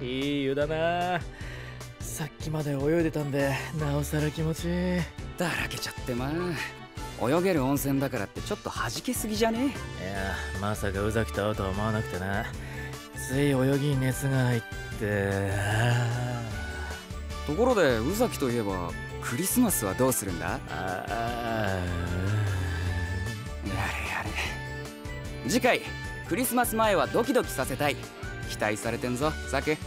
いい湯だな。さっきまで泳いでたんでなおさら気持ちいい。だらけちゃってまあ。泳げる温泉だからってちょっと弾けすぎじゃね？いやまさか宇崎と会うとは思わなくてな。つい泳ぎに熱が入って。ところで宇崎といえばクリスマスはどうするんだ？ああ。やれやれ。次回クリスマス前はドキドキさせたい期待されてんぞ酒